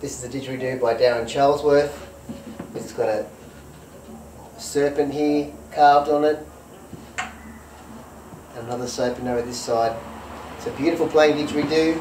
This is a didgeridoo by Darren Charlesworth. It's got a serpent here carved on it. And another serpent over this side. It's a beautiful playing didgeridoo.